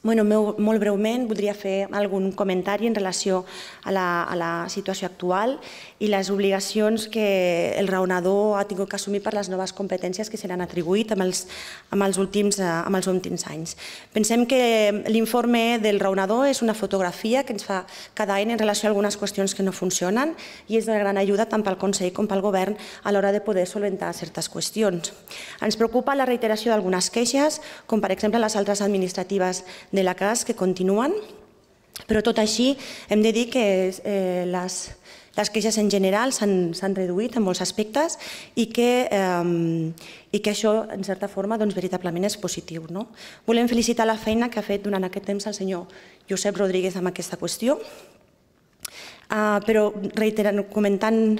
Bueno, meu, molt breument voldria fer algun comentari en relació a la, a la situació actual i les obligacions que el raonador ha tingut que assumir per les noves competències que se l'han atribuït amb els, amb, els últims, eh, amb els últims anys. Pensem que l'informe del raonador és una fotografia que ens fa cada any en relació a algunes qüestions que no funcionen i és de gran ajuda tant pel Consell com pel Govern a l'hora de poder solventar certes qüestions. Ens preocupa la reiteració d'algunes queixes, com per exemple les altres administratives de la CAS que continuen, però tot així hem de dir que eh, les, les queixes en general s'han reduït en molts aspectes i que, eh, i que això, en certa forma, doncs, veritablement és positiu. No? Volem felicitar la feina que ha fet durant aquest temps el senyor Josep Rodríguez amb aquesta qüestió, uh, però reiterant, comentant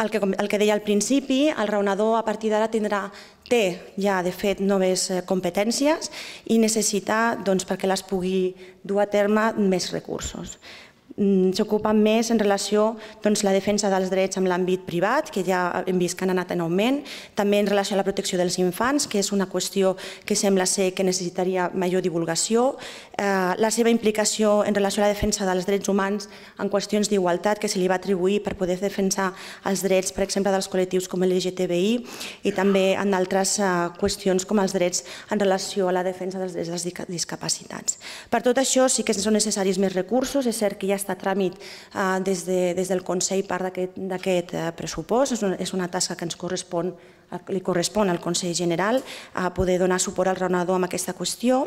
el que, el que deia al principi, el raonador a partir d'ara tindrà té ja, de fet, noves eh, competències i necessita, doncs, perquè les pugui dur a terme, més recursos. Mm, s'ocupen més en relació doncs, la defensa dels drets en l'àmbit privat, que ja hem vist que han anat en augment, també en relació a la protecció dels infants, que és una qüestió que sembla ser que necessitaria major divulgació, eh, la seva implicació en relació a la defensa dels drets humans en qüestions d'igualtat que se li va atribuir per poder defensar els drets, per exemple, dels col·lectius com l'LGTBI i també en altres eh, qüestions com els drets en relació a la defensa dels drets dels discapacitats. Per tot això sí que són necessaris més recursos, és cert que ja està a tràmit eh, des, de, des del Consell part d'aquest eh, pressupost. És una, és una tasca que ens correspon, li correspon al Consell General a poder donar suport al raonador amb aquesta qüestió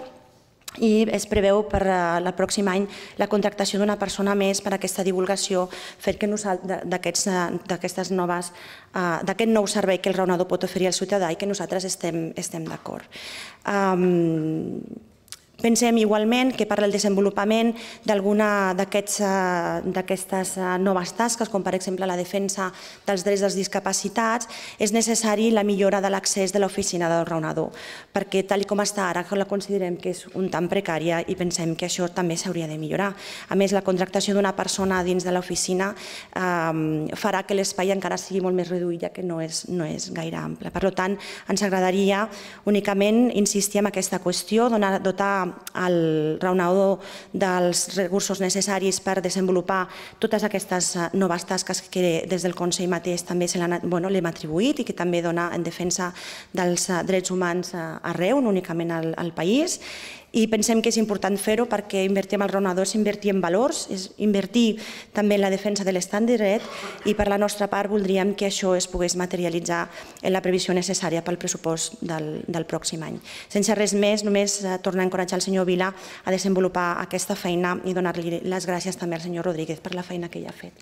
i es preveu per el eh, pròxim any la contractació d'una persona més per a aquesta divulgació fet que d'aquestes noves d'aquest nou servei que el raonador pot oferir al ciutadà i que nosaltres estem, estem d'acord. Um, Pensem igualment que per al desenvolupament d'alguna eh, d'aquestes eh, noves tasques, com per exemple la defensa dels drets dels discapacitats, és necessari la millora de l'accés de l'oficina del raonador, perquè tal com està ara la considerem que és un tant precària i pensem que això també s'hauria de millorar. A més, la contractació d'una persona dins de l'oficina eh, farà que l'espai encara sigui molt més reduït, ja que no és, no és gaire ample. Per tant, ens agradaria únicament insistir en aquesta qüestió, donar, dotar el raonador dels recursos necessaris per desenvolupar totes aquestes eh, noves tasques que des del Consell mateix també l'hem atribuït i que també dona en defensa dels eh, drets humans eh, arreu, no únicament al, al país i pensem que és important fer-ho perquè invertir en el raonador és invertir en valors, és invertir també en la defensa de l'estat de dret i per la nostra part voldríem que això es pogués materialitzar en la previsió necessària pel pressupost del, del pròxim any. Sense res més, només eh, tornar a encoratjar el senyor Vila a desenvolupar aquesta feina i donar-li les gràcies també al senyor Rodríguez per la feina que ja ha fet.